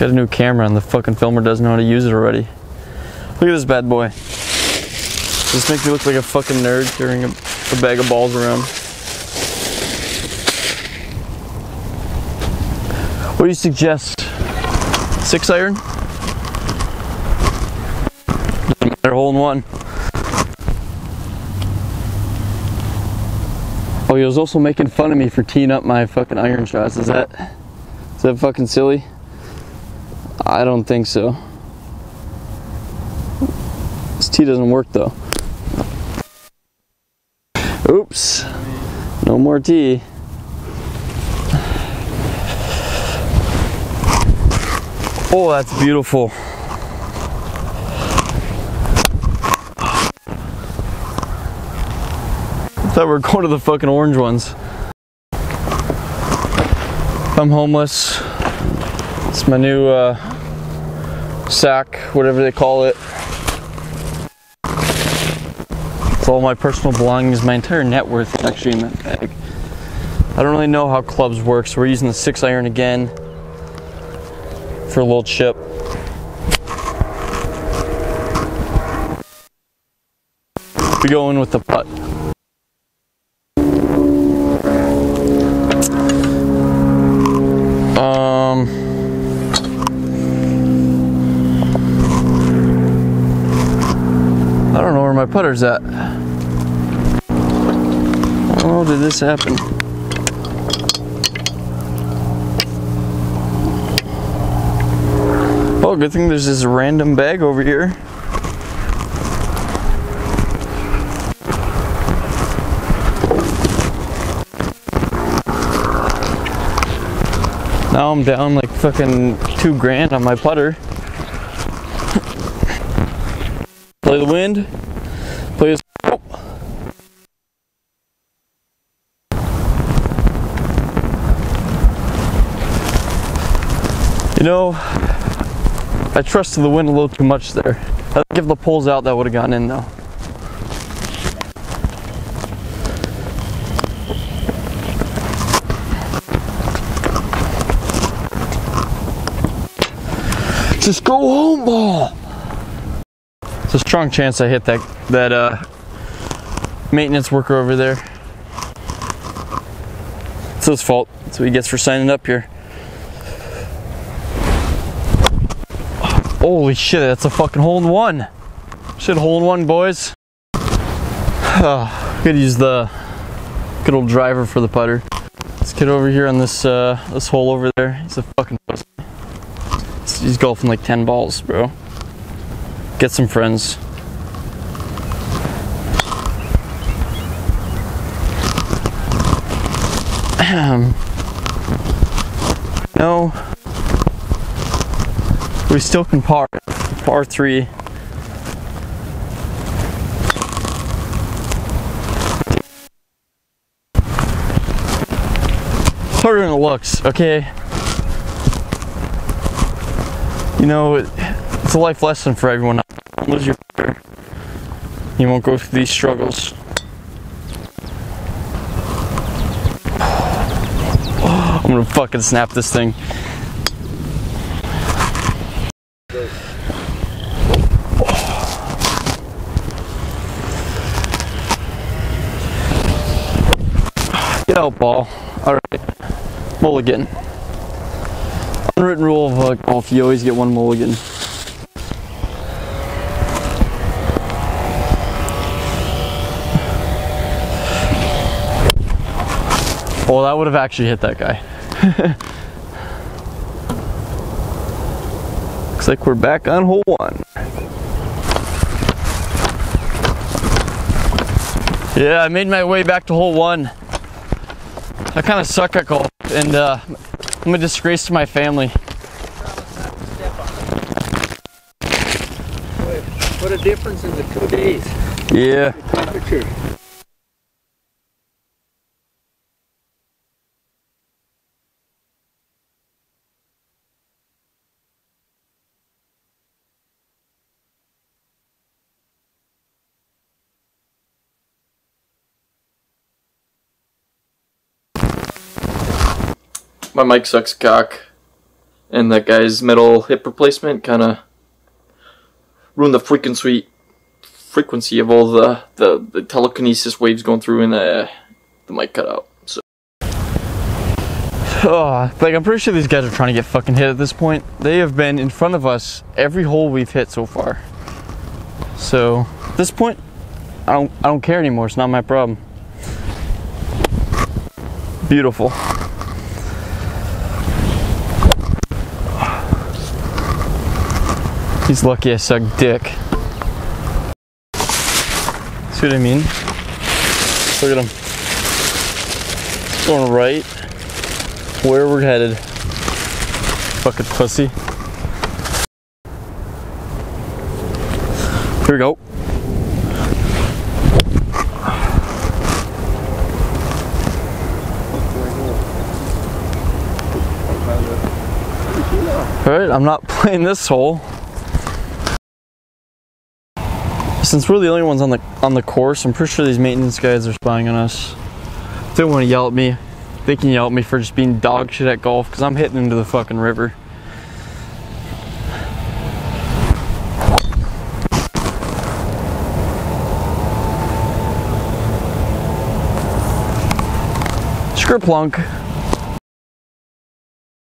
Got a new camera and the fucking filmer doesn't know how to use it already. Look at this bad boy. This makes me look like a fucking nerd carrying a, a bag of balls around. What do you suggest? Six iron? Matter, hole in one. Oh, he was also making fun of me for teeing up my fucking iron shots. Is that is that fucking silly? I don't think so. This tee doesn't work though. Oops. No more tee. Oh, that's beautiful. thought we were going to the fucking orange ones. I'm homeless. It's my new uh, sack, whatever they call it. It's all my personal belongings, my entire net worth actually in that bag. I don't really know how clubs work, so we're using the six iron again for a little chip. We go in with the putt. Oh, did this happen? Oh, good thing there's this random bag over here. Now I'm down like fucking two grand on my putter. Play the wind. Play this. Oh. You know, I trusted the wind a little too much there. I think if the pole's out, that would have gone in though. Just go home, ball. It's a strong chance I hit that that uh, maintenance worker over there. It's his fault. That's what he gets for signing up here. Holy shit, that's a fucking hole in one. Shit, hole in one, boys. Could use the good old driver for the putter. Let's get over here on this uh, this hole over there. He's a fucking pussy. He's golfing like 10 balls, bro. Get some friends. no. We still can par. Par 3. Harder than it looks, okay? You know, it's a life lesson for everyone. Don't lose your fear. You won't go through these struggles. I'm gonna fucking snap this thing. Out, ball. Alright. Mulligan. Unwritten rule of uh, golf, you always get one mulligan. Well, that would have actually hit that guy. Looks like we're back on hole one. Yeah, I made my way back to hole one. I kind of suck at golf, and uh, I'm a disgrace to my family. What a difference in the two days. Yeah. Temperature. My mic sucks cock. and that guy's metal hip replacement kind of ruined the frequency frequency of all the, the, the telekinesis waves going through and uh, the mic cut out. So. Oh, like I'm pretty sure these guys are trying to get fucking hit at this point. They have been in front of us every hole we've hit so far. So at this point, I don't I don't care anymore. It's not my problem. Beautiful. He's lucky I suck dick. See what I mean? Look at him. Going right where we're headed. Fucking pussy. Here we go. Alright, I'm not playing this hole. Since we're the only ones on the on the course, I'm pretty sure these maintenance guys are spying on us. They don't want to yell at me. They can yell at me for just being dog shit at golf because I'm hitting into the fucking river. Script plunk.